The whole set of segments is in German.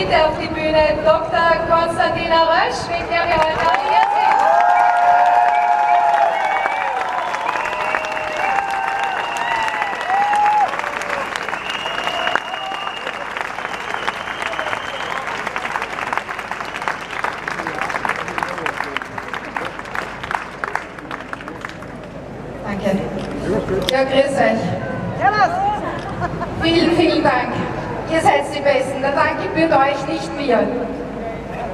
Auf die Bühne Dr. Konstantina Rösch, mit der wir heute hier sind. Danke. Ja, grüß euch. Vielen, vielen Dank. Ihr seid die Besten. Der Dank gebührt euch, nicht mir.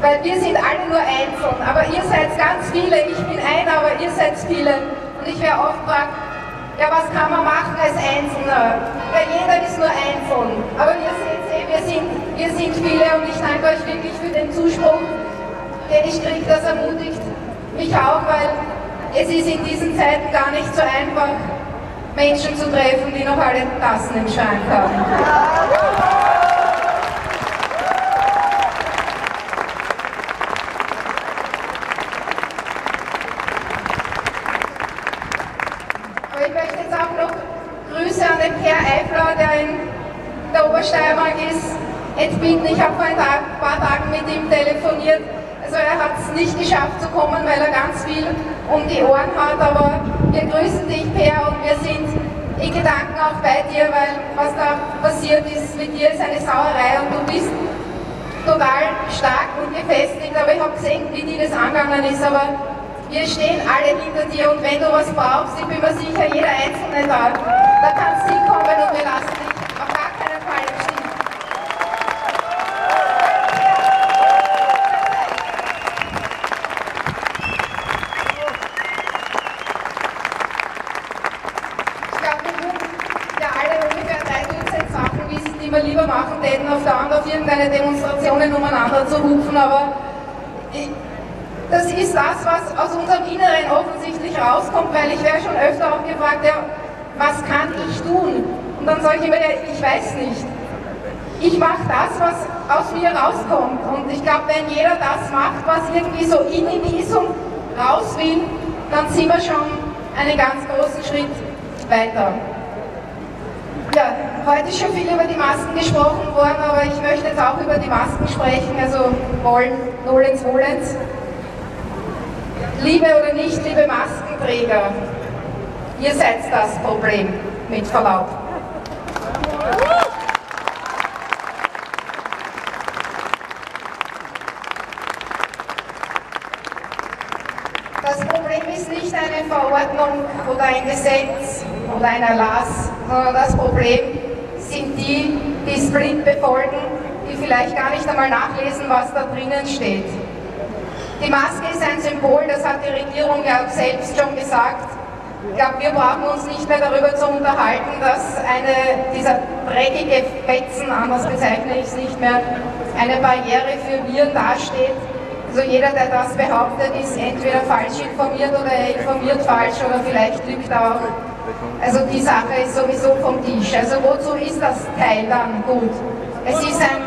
Weil wir sind alle nur einzeln. Aber ihr seid ganz viele. Ich bin einer, aber ihr seid viele. Und ich werde oft gefragt, ja, was kann man machen als Einzelner? Ja, jeder ist nur einzeln. Aber ihr seht eh, wir sind, wir sind viele und ich danke euch wirklich für den Zuspruch, den ich kriege. Das ermutigt mich auch, weil es ist in diesen Zeiten gar nicht so einfach, Menschen zu treffen, die noch alle Tassen im Schrank haben. Aber ich möchte jetzt auch noch Grüße an den Per Eifler, der in der Obersteiermark ist, entbieten. Ich habe vor ein paar Tagen mit ihm telefoniert. Also er hat es nicht geschafft zu kommen, weil er ganz viel um die Ohren hat, aber wir grüßen dich, Per, und wir sind in Gedanken auch bei dir, weil was da passiert ist mit dir ist eine Sauerei und du bist total stark und gefestigt, aber ich habe gesehen, wie dir das angegangen ist, aber wir stehen alle hinter dir und wenn du was brauchst, ich bin mir sicher, jeder Einzelne da, da kannst du hinkommen und wir lassen dich auf gar keinen Fall im Stich. Ich glaube, wir würden ja alle ungefähr drei Dutzend Sachen wissen, die wir lieber machen täten, auf der Hand auf irgendeine Demonstrationen umeinander zu rufen, aber ich, das ist das, was aus unserem Inneren offensichtlich rauskommt, weil ich werde schon öfter auch gefragt, ja, was kann ich tun? Und dann sage ich immer, ja, ich weiß nicht. Ich mache das, was aus mir rauskommt. Und ich glaube, wenn jeder das macht, was irgendwie so in ihm ist und raus will, dann sind wir schon einen ganz großen Schritt weiter. Ja, heute ist schon viel über die Masken gesprochen worden, aber ich möchte jetzt auch über die Masken sprechen, also wollen, Nolens, Wohlens. Liebe oder nicht, liebe Maskenträger, ihr seid das Problem, mit Verlaub. Das Problem ist nicht eine Verordnung oder ein Gesetz oder ein Erlass, sondern das Problem sind die, die es blind befolgen, die vielleicht gar nicht einmal nachlesen, was da drinnen steht. Die Maske ist ein Symbol, das hat die Regierung ja selbst schon gesagt. Ich glaube, wir brauchen uns nicht mehr darüber zu unterhalten, dass eine dieser dreckige Fetzen, anders bezeichne ich es nicht mehr, eine Barriere für Viren dasteht. Also jeder, der das behauptet, ist entweder falsch informiert oder er informiert falsch oder vielleicht lügt auch. Also die Sache ist sowieso vom Tisch. Also wozu ist das Teil dann gut? Es ist, ein,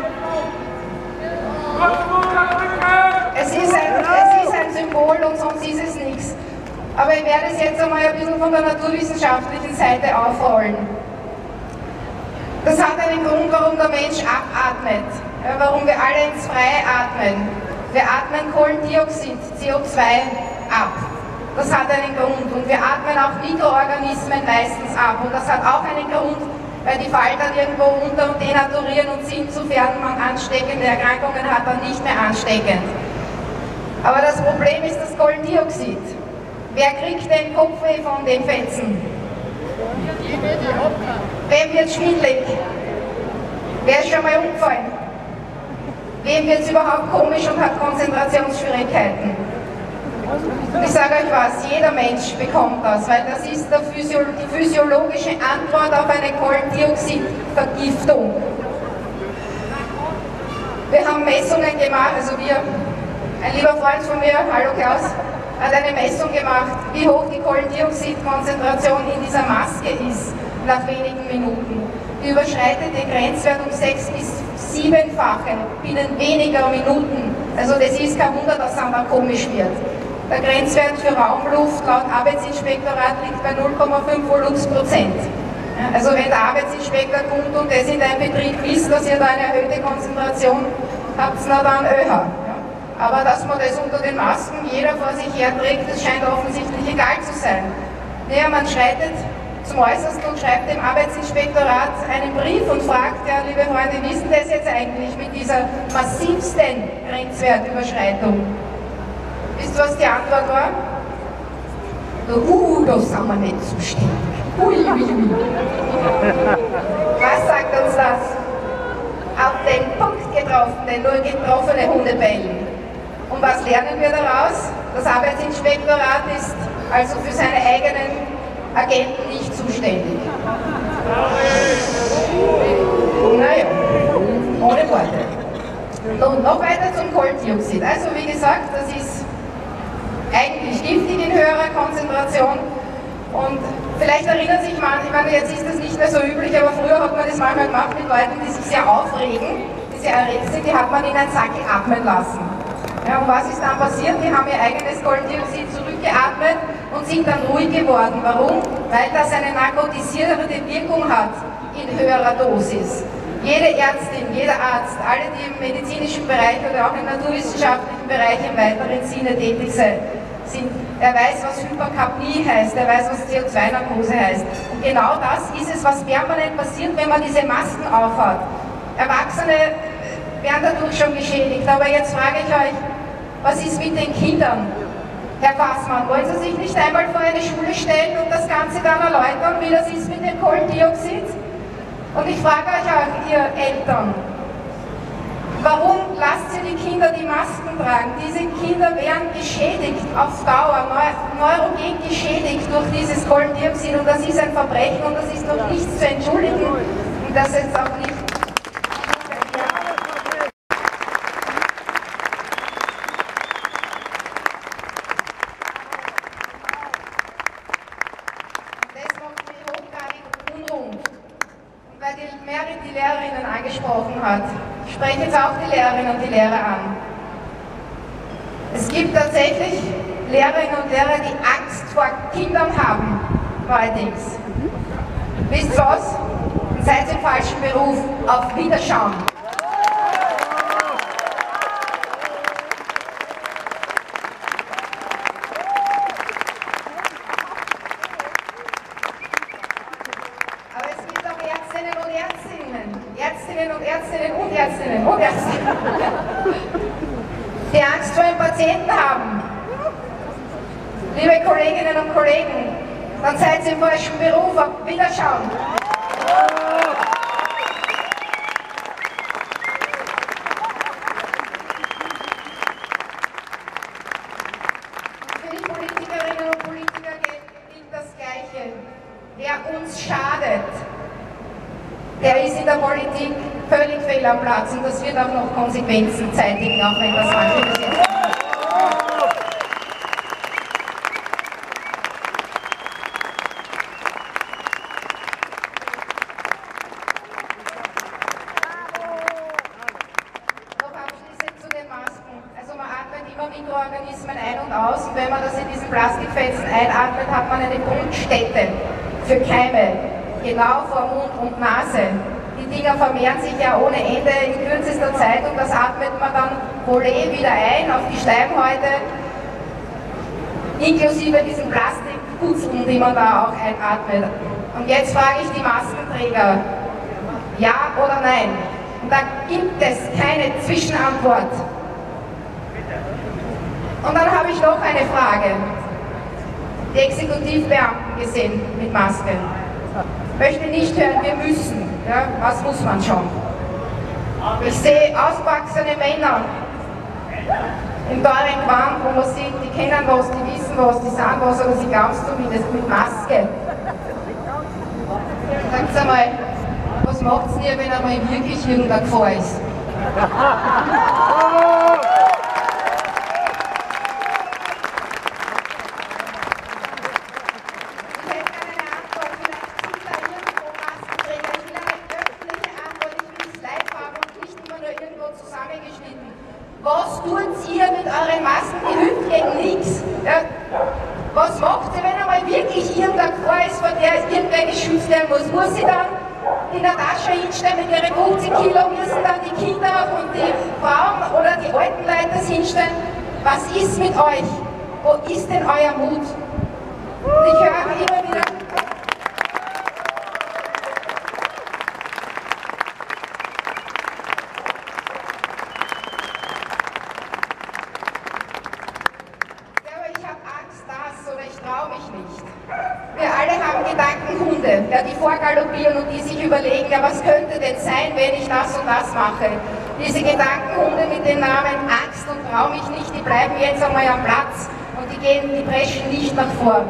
es ist ein Symbol und sonst ist es nichts. Aber ich werde es jetzt einmal ein bisschen von der naturwissenschaftlichen Seite aufrollen. Das hat einen Grund, warum der Mensch abatmet, warum wir alle ins Freie atmen. Wir atmen Kohlendioxid, CO2 ab. Das hat einen Grund. Und wir atmen auch Mikroorganismen meistens ab. Und das hat auch einen Grund, weil die fallen dann irgendwo unter und denaturieren und sind, sofern man ansteckende Erkrankungen hat, dann nicht mehr ansteckend. Aber das Problem ist das Kohlendioxid. Wer kriegt den Kopfweh von den Fetzen? Wem wird schwindelig? Wer ist schon mal umgefallen? Wem wird es überhaupt komisch und hat Konzentrationsschwierigkeiten? Ich sage euch was, jeder Mensch bekommt das, weil das ist Physio die physiologische Antwort auf eine Kohlendioxidvergiftung. Wir haben Messungen gemacht, also wir, ein lieber Freund von mir, hallo Klaus, hat eine Messung gemacht, wie hoch die Kohlendioxidkonzentration in dieser Maske ist nach wenigen Minuten. Die überschreitet den Grenzwert um sechs bis siebenfache binnen weniger Minuten. Also das ist kein Wunder, dass es dann komisch wird. Der Grenzwert für Raumluft laut Arbeitsinspektorat liegt bei 0,5 Volux Prozent. Also wenn der Arbeitsinspektor kommt und das in deinem Betrieb ist, dass ihr da eine erhöhte Konzentration habt, na dann öher. Aber dass man das unter den Masken jeder vor sich herträgt, das scheint offensichtlich egal zu sein. Naja, man schreitet zum Äußersten und schreibt dem Arbeitsinspektorat einen Brief und fragt, ja, liebe Freunde, wie ist denn das jetzt eigentlich mit dieser massivsten Grenzwertüberschreitung? Wisst ihr, was die Antwort war? Uh, da sind wir nicht zuständig. Ui, ui, ui. Was sagt uns das? Auf den Punkt getroffen, denn nur getroffene Hunde bellen. Und was lernen wir daraus? Das Arbeitsinspektorat ist also für seine eigenen Agenten nicht zuständig. Naja, ohne Worte. Und noch weiter zum Kohlendioxid. Also wie gesagt, das ist eigentlich giftig in höherer Konzentration und vielleicht erinnern sich manche, ich meine, jetzt ist das nicht mehr so üblich, aber früher hat man das manchmal gemacht mit Leuten, die sich sehr aufregen, die sehr erregt sind, die hat man in einen Sack atmen lassen. Ja, und was ist dann passiert? Die haben ihr eigenes Kohlendioxid zurückgeatmet und sind dann ruhig geworden. Warum? Weil das eine narkotisierende Wirkung hat in höherer Dosis. Jede Ärztin, jeder Arzt, alle, die im medizinischen Bereich oder auch im naturwissenschaftlichen Bereich im weiteren Sinne tätig sind, sind, er weiß, was Hyperkapnie heißt, er weiß, was CO2-Narkose heißt. Und genau das ist es, was permanent passiert, wenn man diese Masken aufhat. Erwachsene werden dadurch schon geschädigt, aber jetzt frage ich euch, was ist mit den Kindern? Herr Fassmann, wollen Sie sich nicht einmal vor eine Schule stellen und das Ganze dann erläutern, wie das ist mit dem Kohlendioxid? Und ich frage euch auch, ihr Eltern, Warum lasst ihr die Kinder die Masken tragen? Diese Kinder werden geschädigt auf Dauer, neurogen geschädigt durch dieses Kohlendioxid und das ist ein Verbrechen und das ist noch nichts zu entschuldigen und das ist auch nicht weil die Mary die Lehrerinnen angesprochen hat. Ich spreche jetzt auch die Lehrerinnen und die Lehrer an. Es gibt tatsächlich Lehrerinnen und Lehrer, die Angst vor Kindern haben, neuerdings. Wisst was? Seid im falschen Beruf. Auf Wiederschauen. Und Ärztinnen und Ärztinnen und Ärztinnen, die Angst vor dem Patienten haben. Liebe Kolleginnen und Kollegen, dann seid ihr im falschen Beruf. Auf Wiederschauen. Für die Politikerinnen und Politiker gilt das Gleiche. Wer uns schadet, der ist in der Politik völlig fehl am Platz und das wird auch noch Konsequenzen zeitigen, auch wenn das manche bis jetzt also Mikroorganismen ein und aus und wenn man das in diesen Plastikfetzen einatmet, hat man eine Brutstätte für Keime genau vor Mund und Nase. Vermehren sich ja ohne Ende in kürzester Zeit und das atmet man dann Polé wieder ein auf die Schleimhäute, inklusive diesen Plastikputzeln, die man da auch einatmet. Und jetzt frage ich die Maskenträger, ja oder nein? Und da gibt es keine Zwischenantwort. Und dann habe ich noch eine Frage. Die Exekutivbeamten gesehen mit Maske möchte nicht hören, wir müssen. Ja, was muss man schon? Ich sehe ausgewachsene Männer im teuren Gewand, wo man sieht, die kennen was, die wissen was, die sagen was, oder sie glauben es zumindest mit Maske. Sagt einmal, was macht ihr, wenn einmal wirklich irgendeine Gefahr ist? Was tut ihr mit euren Masken? Die hilft gegen nichts. Ja? Was macht ihr, wenn einmal wirklich ihr irgendeine Gefahr ist, vor der irgendwer geschützt werden muss, muss sie dann die Natascha hinstellen mit ihren 50 Kilo, müssen dann die Kinder und die Frauen oder die alten Leute hinstellen. Was ist mit euch? Wo ist denn euer Mut? Und ich höre immer wieder, vorgaloppieren und die sich überlegen, ja was könnte denn sein, wenn ich das und das mache. Diese Gedankenhunde mit den Namen Angst und Trau mich nicht, die bleiben jetzt einmal am Platz und die gehen, die preschen nicht nach vor.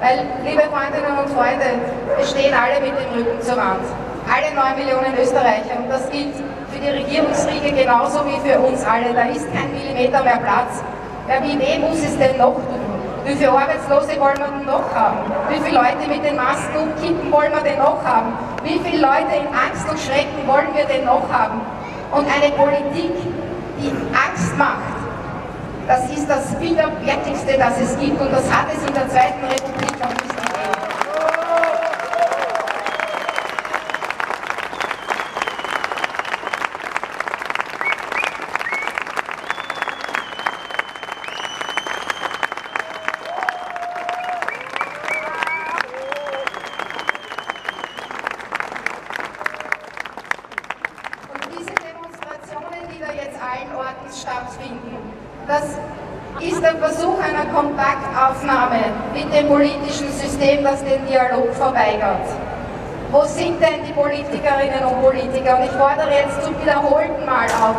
Weil, liebe Freundinnen und Freunde, wir stehen alle mit dem Rücken zur Wand. Alle 9 Millionen Österreicher und das gilt für die Regierungsriege genauso wie für uns alle. Da ist kein Millimeter mehr Platz. Ja, wie weh muss es denn noch tun? Wie viele Arbeitslose wollen wir denn noch haben? Wie viele Leute mit den Masken umkippen wollen wir denn noch haben? Wie viele Leute in Angst und Schrecken wollen wir denn noch haben? Und eine Politik, die Angst macht, das ist das Widerwärtigste, das es gibt und das hat es in der Zweiten Republik auch nicht das den Dialog verweigert. Wo sind denn die Politikerinnen und Politiker? Und ich fordere jetzt zum wiederholten Mal auf,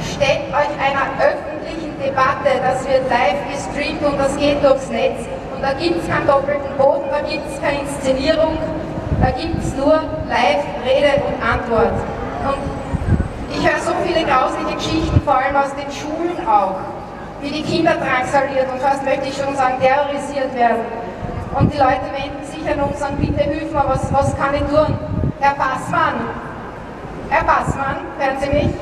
stellt euch einer öffentlichen Debatte, das wird live gestreamt und das geht durchs Netz. Und da gibt es keinen doppelten Boden, da gibt es keine Inszenierung, da gibt es nur live Rede und Antwort. Und ich höre so viele grausliche Geschichten, vor allem aus den Schulen auch, wie die Kinder drangsaliert und fast möchte ich schon sagen terrorisiert werden. Und die Leute wenden sich an uns und bitte hilf mir, was, was kann ich tun? Herr Passmann, Herr Passmann, hören Sie mich?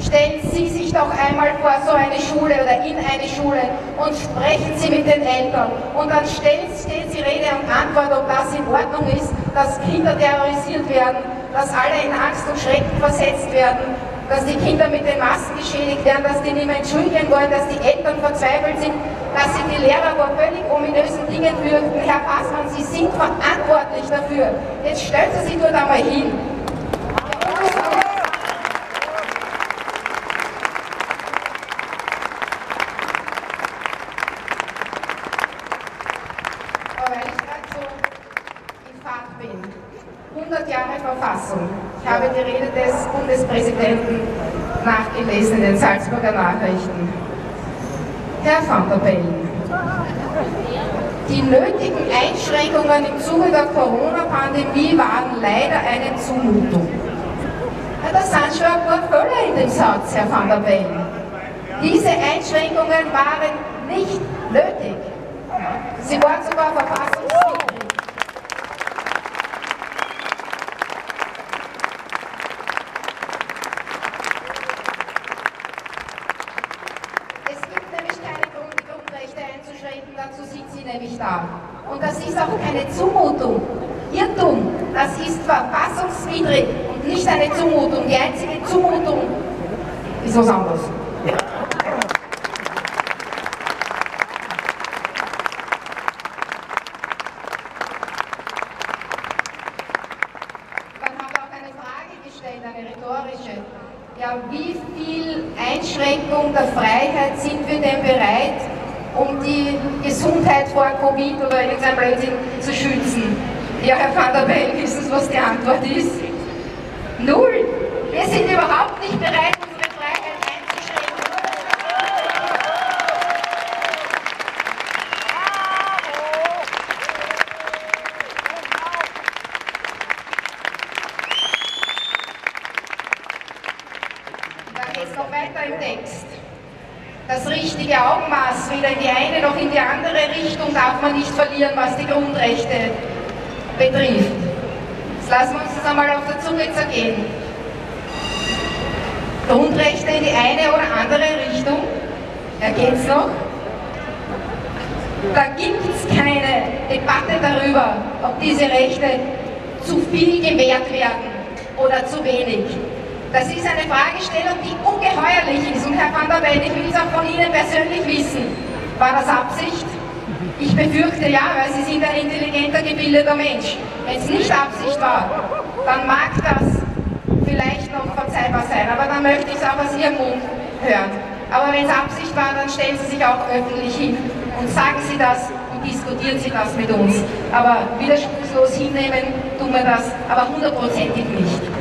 Stellen Sie sich doch einmal vor so eine Schule oder in eine Schule und sprechen Sie mit den Eltern. Und dann stellen, stehen Sie Rede und Antwort, ob das in Ordnung ist, dass Kinder terrorisiert werden, dass alle in Angst und Schrecken versetzt werden, dass die Kinder mit den Masken geschädigt werden, dass die nicht mehr entschuldigen wollen, dass die Eltern verzweifelt sind, dass sie die Lehrer vor völlig ominösen Dingen fürchten. Herr Passmann, Sie sind verantwortlich dafür. Jetzt stellen Sie sich dort einmal hin. Aber weil ich gerade so in Fahrt bin, 100 Jahre Verfassung. Ich habe die Rede des Bundespräsidenten nachgelesen in den Salzburger Nachrichten. Herr van der Bellen, die nötigen Einschränkungen im Zuge der Corona-Pandemie waren leider eine Zumutung. Da sind schon ein paar Fälle in dem Satz, Herr van der Bellen. Diese Einschränkungen waren nicht nötig. Sie waren sogar verfassungswidrig. Und das ist auch keine Zumutung. Irrtum, das ist verfassungswidrig und nicht eine Zumutung. Die einzige Zumutung ist was anderes. Dann hat er auch eine Frage gestellt, eine rhetorische. Ja, wie viel Einschränkung der Freiheit sind wir denn bereit, um die Gesundheit vor Covid oder irgendein Blödsinn zu schützen? Ja, Herr van der Bellen, wissen Sie, was die Antwort ist? Null! Wir sind überhaupt nicht bereit, unsere Freiheit einzuschränken. Dann geht es noch weiter im Text das richtige Augenmaß weder in die eine noch in die andere Richtung darf man nicht verlieren, was die Grundrechte betrifft. Jetzt lassen wir uns das einmal auf der Zunge zergehen. Grundrechte in die eine oder andere Richtung. Geht's noch? Da gibt es keine Debatte darüber, ob diese Rechte zu viel gewährt werden oder zu wenig. Das ist eine Fragestellung, die ungeheuerlich ist. Und Herr van der Bellen, ich will es auch von Ihnen persönlich wissen. War das Absicht? Ich befürchte ja, weil Sie sind ein intelligenter, gebildeter Mensch. Wenn es nicht Absicht war, dann mag das vielleicht noch verzeihbar sein, aber dann möchte ich es auch aus Ihrem Mund hören. Aber wenn es Absicht war, dann stellen Sie sich auch öffentlich hin und sagen Sie das und diskutieren Sie das mit uns. Aber widerspruchslos hinnehmen tun wir das, aber hundertprozentig nicht.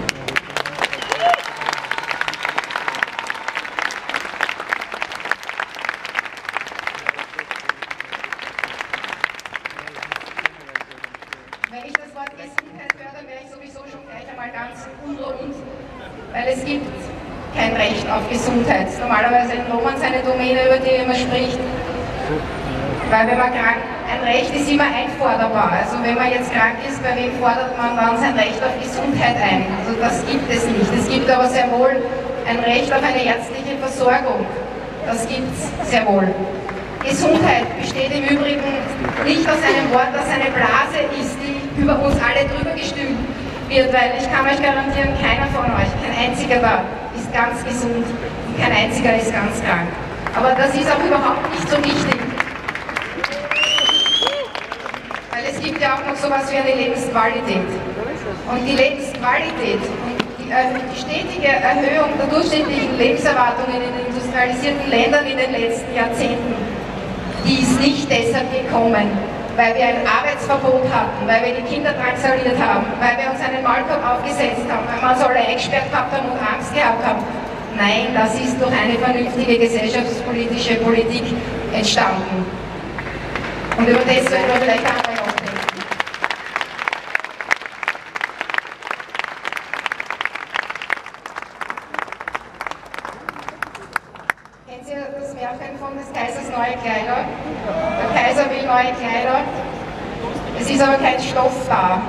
Weil es gibt kein Recht auf Gesundheit. Normalerweise lobt man seine Domäne, über die man spricht. Weil wenn man krank, ein Recht ist immer einforderbar. Also wenn man jetzt krank ist, bei wem fordert man dann sein Recht auf Gesundheit ein? Also das gibt es nicht. Es gibt aber sehr wohl ein Recht auf eine ärztliche Versorgung. Das gibt es sehr wohl. Gesundheit besteht im Übrigen nicht aus einem Wort, das eine Blase ist, über uns alle drüber gestülpt wird, weil ich kann euch garantieren, keiner von euch, kein einziger da, ist ganz gesund und kein einziger ist ganz krank. Aber das ist auch überhaupt nicht so wichtig. Weil es gibt ja auch noch sowas wie eine Lebensqualität. Und die Lebensqualität und die, äh, die stetige Erhöhung der durchschnittlichen Lebenserwartung in den industrialisierten Ländern in den letzten Jahrzehnten, die ist nicht deshalb gekommen, weil wir ein Arbeitsverbot hatten, weil wir die Kinder drangsaliert haben, weil wir uns einen Maulkorb aufgesetzt haben, weil wir uns alle eingesperrt gehabt haben und Angst gehabt haben. Nein, das ist durch eine vernünftige gesellschaftspolitische Politik entstanden. Und über das sollten wir vielleicht auch Kennen Sie das Märchen von des Kaisers neue Kleider? Der Kaiser will neue Kleider. Es ist aber kein Stoff da,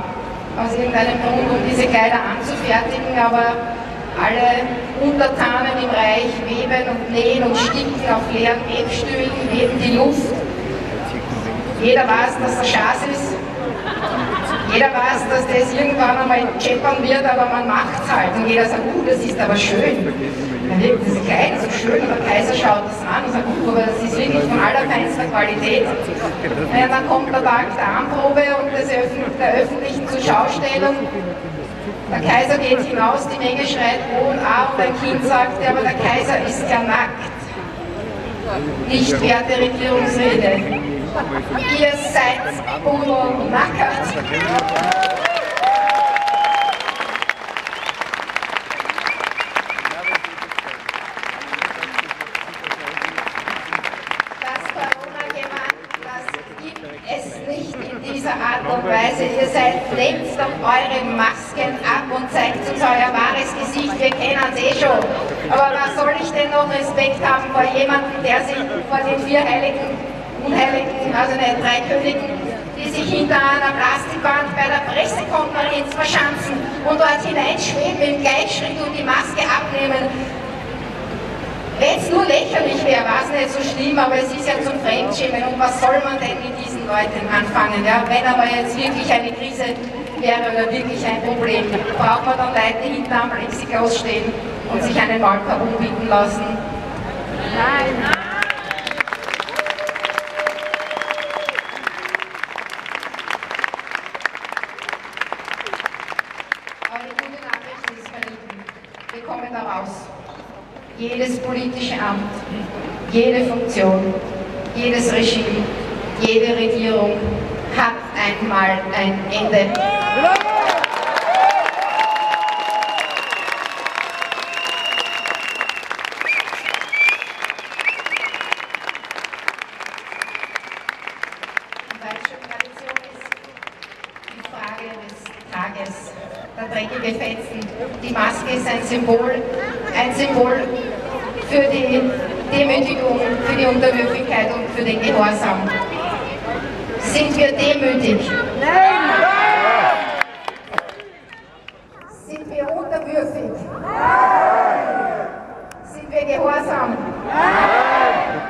aus irgendeinem Grund, um diese Kleider anzufertigen, aber alle Untertanen im Reich weben und nähen und sticken auf leeren Webstühlen, weben die Luft. Jeder weiß, dass er Schaß ist. Jeder weiß, dass das irgendwann einmal scheppern wird, aber man macht es halt. Und jeder sagt, uh, das ist aber schön. Man wirkt diese Kleider so schön der Kaiser schaut das an und sagt, aber das ist wirklich von allerfeinster Qualität. Ja, dann kommt der Tag der Anprobe und des Öffn der öffentlichen Zurschaustellung. Der Kaiser geht hinaus, die Menge schreit Oh und A und ein Kind sagt, aber der Kaiser ist ja nackt. Nicht werte Regierungsrede. Ihr seid Pudel nackert. Art und Weise. Ihr seid, nehmt doch eure Masken ab und zeigt uns euer wahres Gesicht. Wir kennen es eh schon. Aber was soll ich denn noch Respekt haben vor jemandem, der sich vor den vier Heiligen Unheiligen, also nicht drei Königen, die sich hinter einer Plastikwand bei der Pressekonferenz verschanzen und dort hineinschweben im Gleichschritt und die Maske abnehmen. Wenn es nur lächerlich wäre, war es nicht so schlimm, aber es ist ja zum Fremdschämen. Und was soll man denn mit diesen Leuten anfangen? Ja? Wenn aber jetzt wirklich eine Krise wäre oder wirklich ein Problem, braucht man dann Leute, hinter am Plexiglas stehen und sich einen Wahlkorb umbieten lassen? Nein, nein. jedes politische Amt, jede Funktion, jedes Regime, jede Regierung hat einmal ein Ende. der dreckige Fetzen. Die Maske ist ein Symbol, ein Symbol für die Demütigung, für die Unterwürfigkeit und für den Gehorsam. Sind wir demütig? Nein! Sind wir unterwürfig? Nein! Sind wir gehorsam? Nein!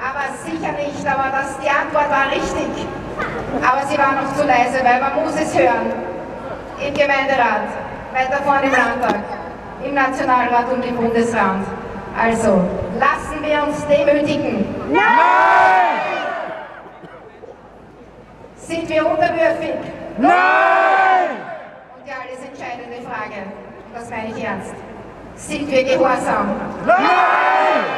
Aber sicher nicht, aber das, die Antwort war weil man muss es hören. Im Gemeinderat, weiter vorne im Landtag, im Nationalrat und im Bundesrat. Also, lassen wir uns demütigen. Nein! Sind wir unterwürfig? Nein! Und die alles entscheidende Frage, und das meine ich ernst, sind wir gehorsam? Nein!